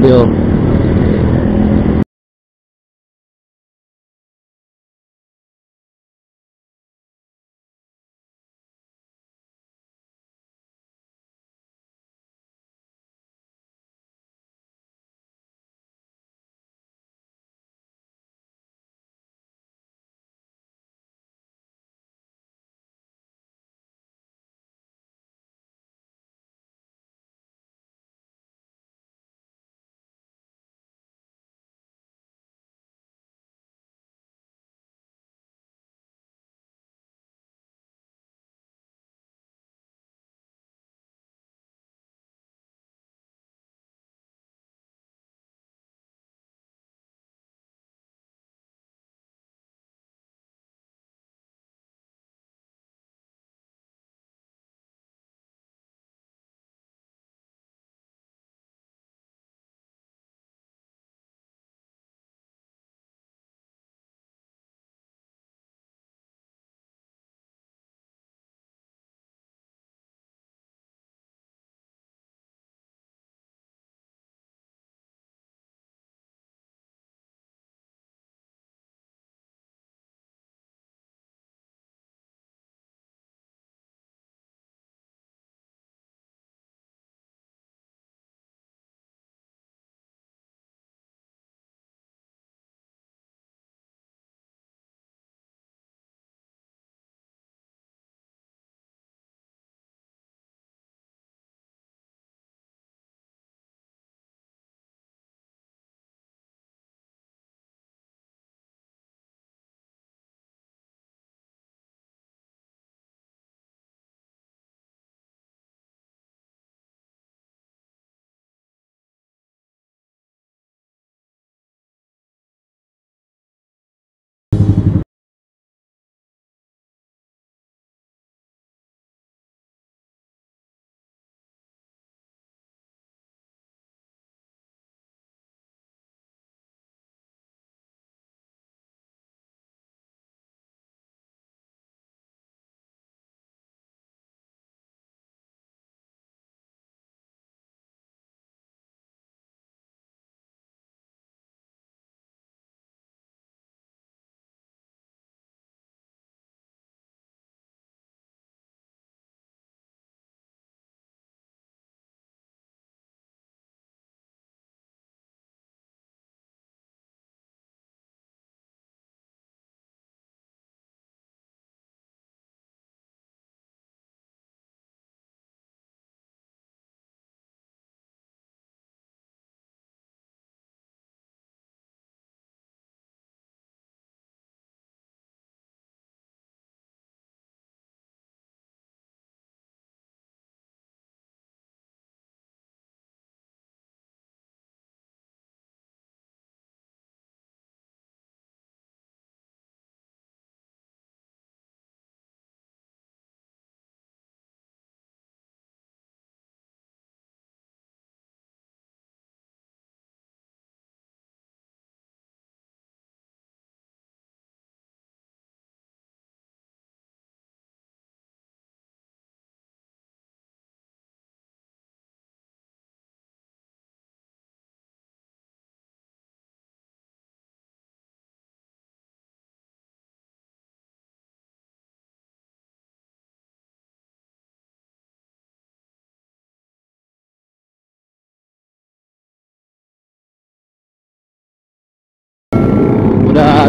六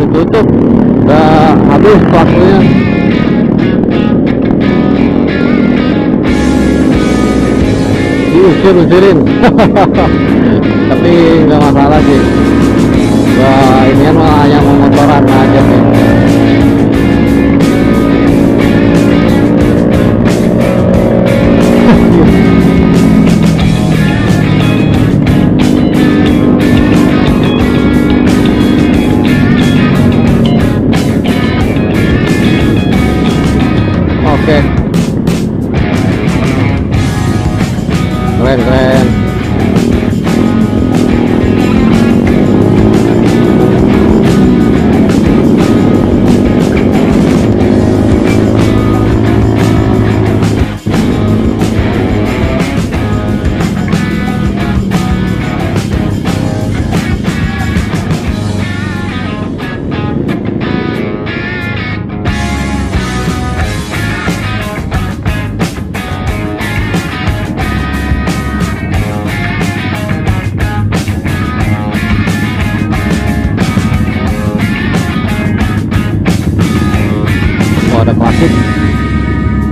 ditutup. Udah habis waktunya diusir usirin tapi nggak masalah sih. Wah, ini kan mah hanya mau motoran aja sih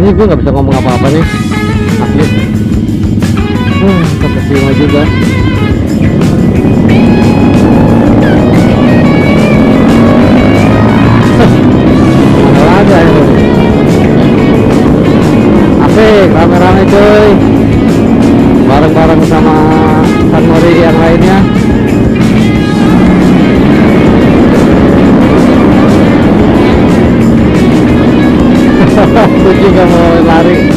nih gue nggak bisa ngomong apa-apa nih. Asli hmm terkesima juga. Itu asik rame-rame cuy. Bareng-bareng sama San Mori yang lainnya. Aku juga nangyari.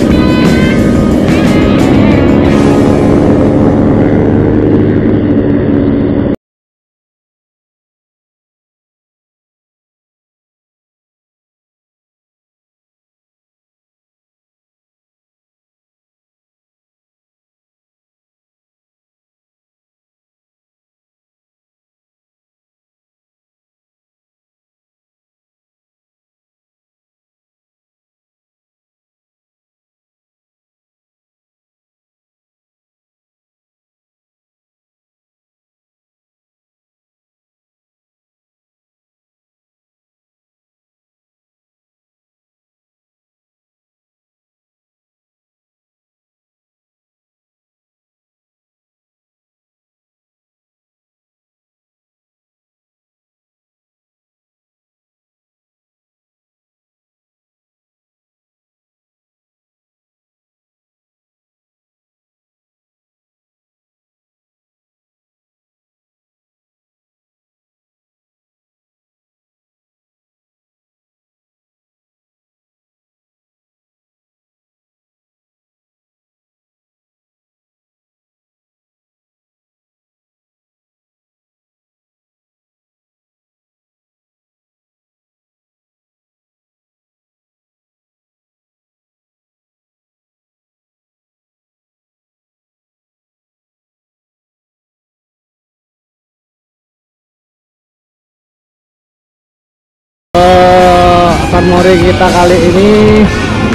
Eh, San Mori kita kali ini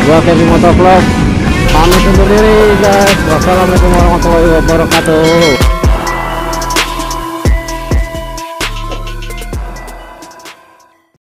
gua Kevin Motovlog pamit undur diri guys. Wassalamualaikum warahmatullahi wabarakatuh